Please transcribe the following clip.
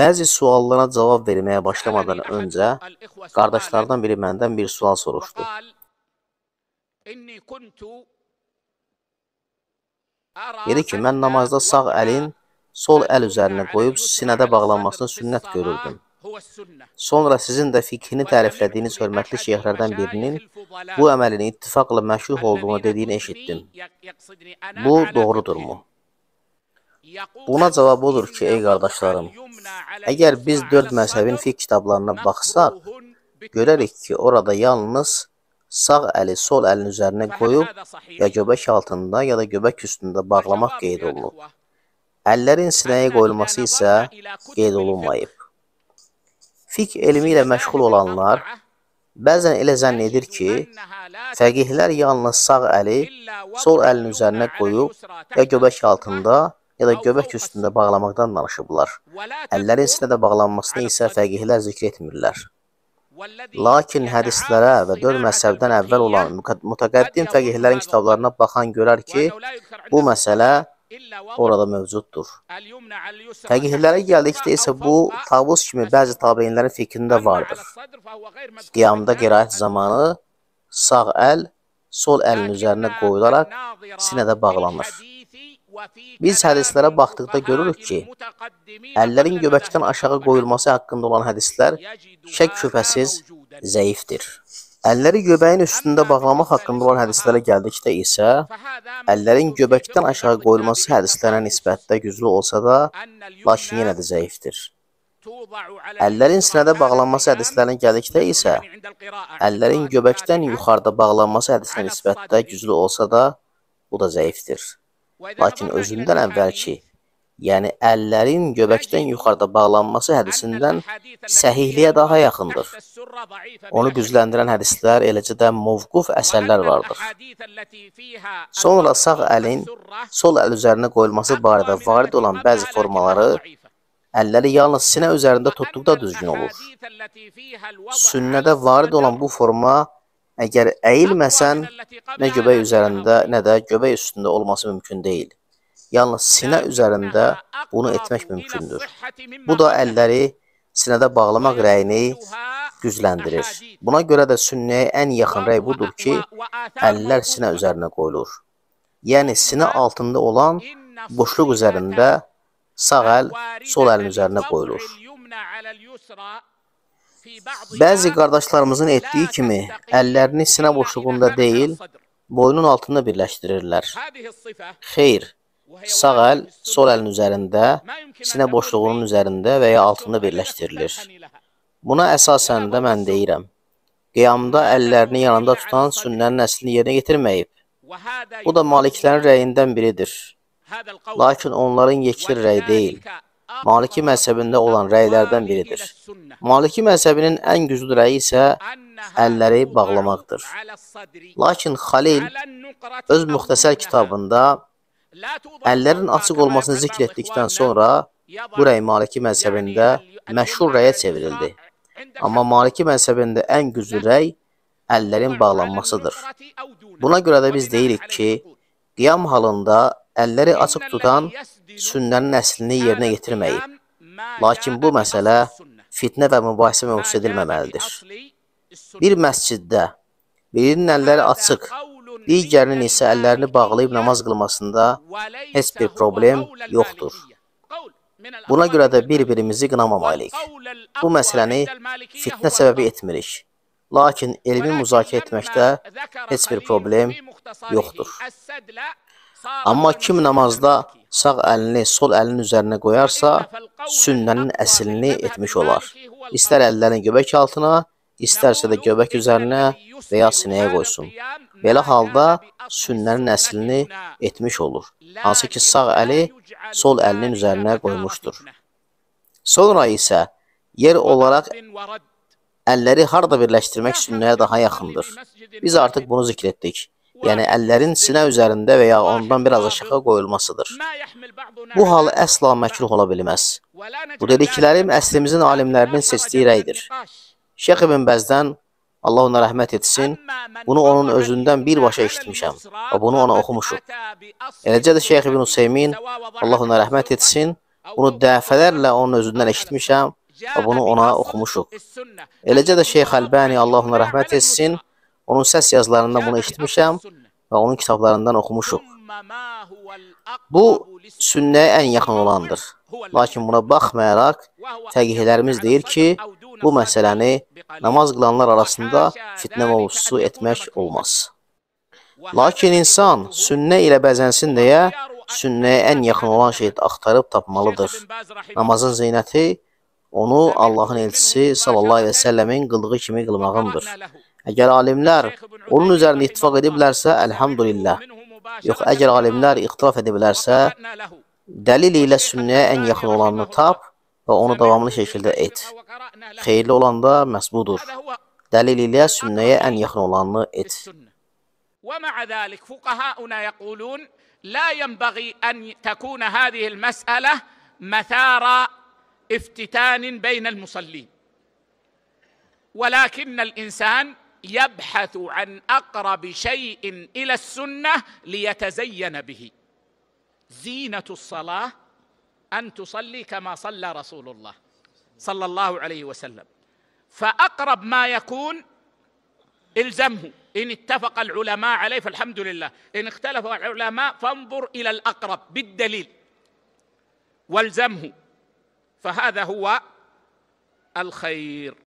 Bəzi suallara cavab verməyə başlamadan öncə qardaşlardan biri məndən bir sual soruşdu. Dedi ki, mən namazda sağ əlin sol əl üzərinə qoyub sinədə bağlanmasını sünnət görürdüm. Sonra sizin də fikrini təriflədiyiniz hörmətli şeyhlərdən birinin bu əməlini ittifaqla məşhur olduğunu dediyini eşitdim. Bu doğrudurmu? Buna cavab odur ki, ey qardaşlarım, əgər biz dörd məzhəbin fiqh kitablarına baxsaq, görərik ki, orada yalnız sağ əli sol əlin üzərinə qoyub ya göbək altında ya da göbək üstündə bağlamaq qeyd olunub. Əllərin sinəyə qoyulması isə qeyd olunmayıb. Fiqh elmi ilə məşğul olanlar bəzən elə zənn edir ki, fəqihlər yalnız sağ əli sol əlin üzərinə qoyub ya göbək altında ya da göbək üstündə bağlamaqdan danışıblar. Əllərin sinədə bağlanmasını isə fəqihlər zikr etmirlər. Lakin hədislərə və dörd məzhəbdən əvvəl olan mütəqəddim fəqihlərin kitablarına baxan görər ki, bu məsələ orada mövcuddur. Fəqihlərə gəldikdə isə bu tavus kimi bəzi tabeinlərin fikrində vardır. Qiyamda qiraət zamanı sağ əl sol əlin üzərinə qoyularaq sinədə bağlanır. Biz hədislərə baxdıqda görürük ki, əllərin göbəkdən aşağı qoyulması haqqında olan hədislər şək şübhəsiz zəifdir. Əlləri göbəyin üstündə bağlamaq haqqında olan hədislərə gəldikdə isə, əllərin göbəkdən aşağı qoyulması hədislərə nisbətdə güclü olsa da, lakin yenə də zəifdir. Əllərin sinədə bağlanması hədislərinə gəldikdə isə, əllərin göbəkdən yuxarıda bağlanması hədisinə nisbətdə güclü olsa da, bu da zəifdir. Lakin özündən əvvəlki, yəni əllərin göbəkdən yuxarıda bağlanması hədisindən səhihliyə daha yaxındır. Onu gücləndirən hədislər, eləcə də mövquf əsərlər vardır. Sonra sağ əlin sol əl üzərinə qoyulması barədə varid olan bəzi formaları əlləri yalnız sinə üzərində tutduqda düzgün olur. Sünnədə varid olan bu forma əgər əyilməsən, nə göbək üzərində, nə də göbək üstündə olması mümkün deyil. Yalnız sinə üzərində bunu etmək mümkündür. Bu da əlləri sinədə bağlamaq rəyini gücləndirir. Buna görə də sünnəyə ən yaxın rəy budur ki, əllər sinə üzərinə qoyulur. Yəni sinə altında olan boşluq üzərində sağ əl sol əlin üzərinə qoyulur. Bəzi qardaşlarımızın etdiyi kimi əllərini sinə boşluğunda deyil, boynun altında birləşdirirlər. Xeyr, sağ əl sol əlin üzərində, sinə boşluğunun üzərində və ya altında birləşdirilir. Buna əsasən də mən deyirəm. Qiyamda əllərini yanında tutan sünnənin əslini yerinə yetirməyib. Bu da maliklərin rəyindən biridir. Lakin onların yekli rəy deyil. Maliki məzhəbində olan rəylərdən biridir. Maliki məzhəbinin ən güclü rəyi isə əlləri bağlamaqdır. Lakin Xalil öz müxtəsər kitabında əllərin açıq olmasını zikr etdikdən sonra bu rəy Maliki məzhəbində məşhur rəyə çevrildi. Amma Maliki məzhəbində ən güclü rəy əllərin bağlanmasıdır. Buna görə də biz deyirik ki, qiyam halında əlləri açıq tutan sünnənin əslini yerinə yetirməyib. Lakin bu məsələ fitnə və mübahisə mövzusu edilməməlidir. Bir məsciddə birinin əlləri açıq, digərinin isə əllərini bağlayıb namaz qılmasında heç bir problem yoxdur. Buna görə də bir-birimizi qınamamalıyıq. Bu məsələni fitnə səbəbi etmirik. Lakin elmi müzakirə etməkdə heç bir problem yoxdur. Amma kim namazda sağ əlini sol əlinin üzərinə qoyarsa, sünnənin əslini etmiş olar. İstər əllərini göbək altına, istərsə də göbək üzərinə və ya sinəyə qoysun. Belə halda sünnənin əslini etmiş olur. Hansı ki, sağ əli sol əlinin üzərinə qoymuşdur. Sonra isə yer olaraq əlləri harda birləşdirmək sünnəyə daha yaxındır. Biz artıq bunu zikr etdik. Yəni əllərin sinə üzərində və ya ondan biraz aşağı qoyulmasıdır. Bu hal əsla məkruh ola bilməz. Bu dediklərim əslimizin alimlərinin seçdiyi rəydir. Şeyx İbn Bəzdən Allah ona rəhmət etsin, bunu onun özündən birbaşa eşitmişəm və bunu ona oxumuşuq. Eləcə də Şeyx İbn Hüseymin, Allah ona rəhmət etsin, bunu dəfələrlə onun özündən eşitmişəm və bunu ona oxumuşuq. Eləcə də Şeyx Əlbani, Allah ona rəhmət etsin, onun səs yazılarından bunu eşitmişəm və onun kitablarından oxumuşuq. Bu sünnəyə ən yaxın olandır. Lakin buna baxmayaraq təqihlərimiz deyir ki, bu məsələni namaz qılanlar arasında fitnə mövzusu etmək olmaz. Lakin insan sünnə ilə bəzənsin deyə sünnəyə ən yaxın olan şeyi axtarıb tapmalıdır. Namazın zeynəti onu Allahın elçisi sallallahu əleyhi və səlləmin qıldığı kimi qılmağındır. Əgər alimlər onun üzərində ittifak ediblərsə, əlhamdülillah. Yox, əgər alimlər olimlar ediblərsə, dəlil ilə sünnəyə ən yaxın olanını tap və onu davamlı şəkildə et xeyirli olan da məsbudur. Dəlil ilə sünnəyə ən yaxın olanını et ومع ذلك فقهاؤنا يقولون لا ينبغي ان تكون هذه المساله مثار افتتان بين المصلين ولكن الانسان يبحث عن أقرب شيء إلى السنة ليتزين به. زينة الصلاة أن تصلي كما صلى رسول الله صلى الله عليه وسلم. فأقرب ما يكون إلزمه. إن اتفق العلماء عليه فالحمد لله. إن اختلف العلماء فانظر إلى الأقرب بالدليل. والزمه. فهذا هو الخير.